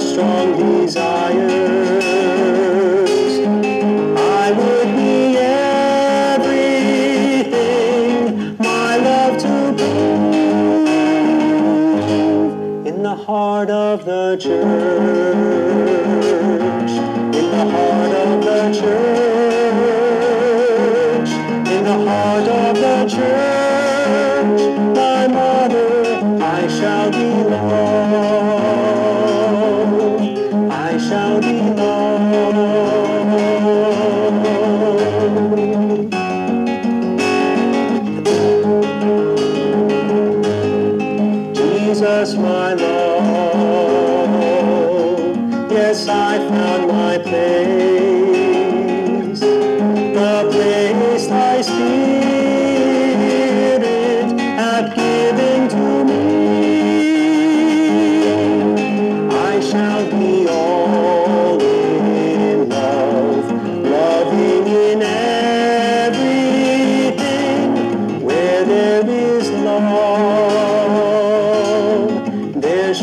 such strong desires. I would be everything, my love to prove in the heart of the church, in the heart of the church,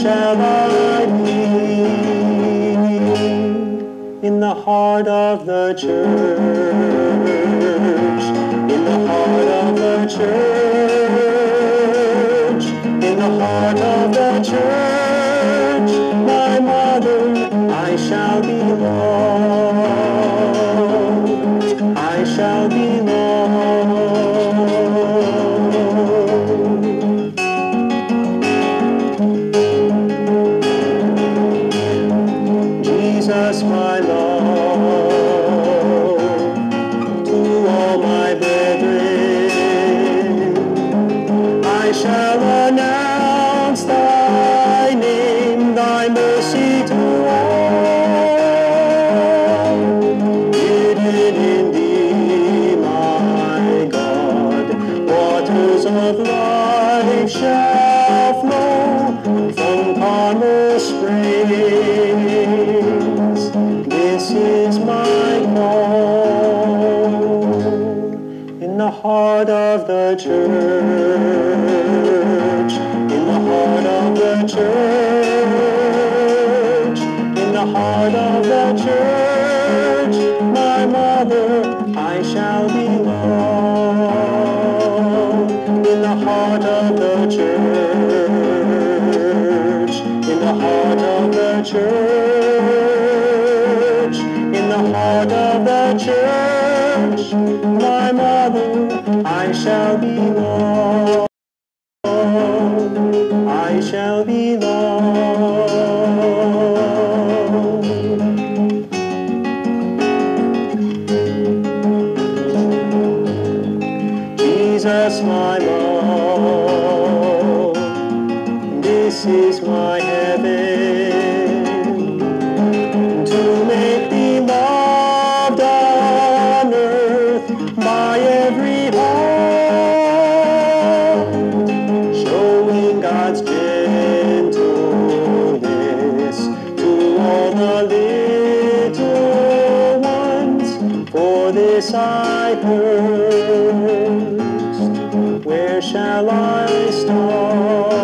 shall I be in the heart of the church, in the heart of the church, announce thy name, thy mercy to all. Hidden in thee, my God, waters of life shall flow from Carmel springs. This is my heart of the church, in the heart of the church, in the heart of the church, my mother, I shall belong. In the heart of the church, in the heart of the church, my mother, I shall be belong. I shall be belong. Jesus, my love, this is my heaven Thirst, where shall I start?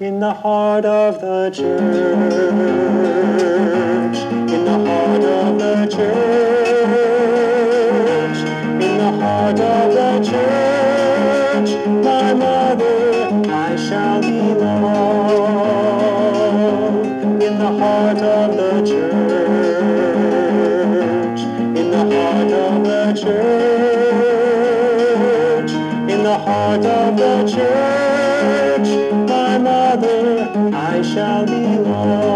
in the heart of the church, in the heart of the church, in the heart of the church, shall be one.